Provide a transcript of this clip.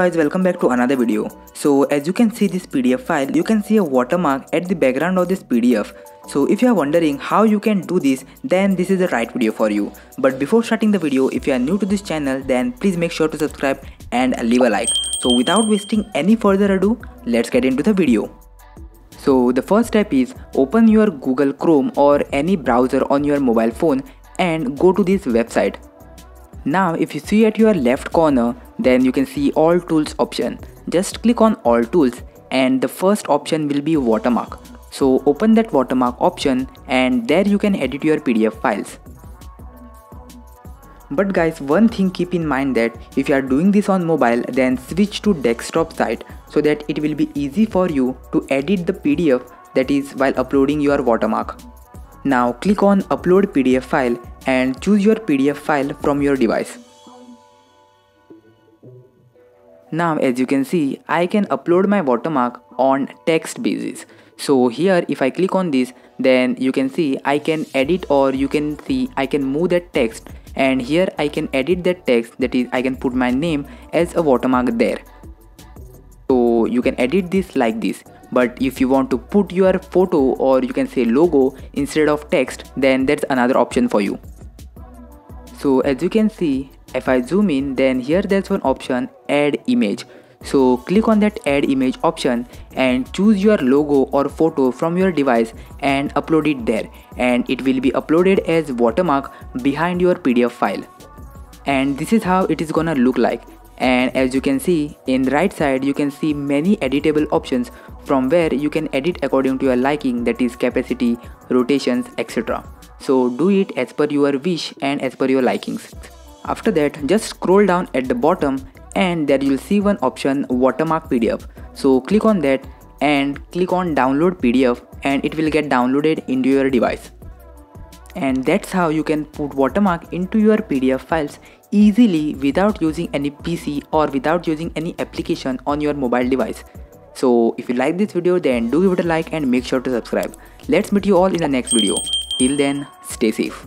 guys welcome back to another video. So as you can see this pdf file you can see a watermark at the background of this pdf so if you are wondering how you can do this then this is the right video for you. But before starting the video if you are new to this channel then please make sure to subscribe and leave a like. So without wasting any further ado let's get into the video. So the first step is open your google chrome or any browser on your mobile phone and go to this website now if you see at your left corner then you can see all tools option. Just click on all tools and the first option will be watermark. So open that watermark option and there you can edit your pdf files. But guys one thing keep in mind that if you are doing this on mobile then switch to desktop site so that it will be easy for you to edit the pdf that is while uploading your watermark now click on upload pdf file and choose your pdf file from your device Now as you can see, I can upload my watermark on text basis. So here if I click on this, then you can see I can edit or you can see I can move that text and here I can edit that text that is I can put my name as a watermark there. You can edit this like this. But if you want to put your photo or you can say logo instead of text then that's another option for you. So as you can see if I zoom in then here there's one option add image. So click on that add image option and choose your logo or photo from your device and upload it there. And it will be uploaded as watermark behind your pdf file. And this is how it is gonna look like and as you can see in the right side you can see many editable options from where you can edit according to your liking that is capacity rotations etc so do it as per your wish and as per your likings. After that just scroll down at the bottom and there you'll see one option watermark pdf so click on that and click on download pdf and it will get downloaded into your device and that's how you can put watermark into your pdf files easily without using any pc or without using any application on your mobile device. So if you like this video then do give it a like and make sure to subscribe. Let's meet you all in the next video. Till then stay safe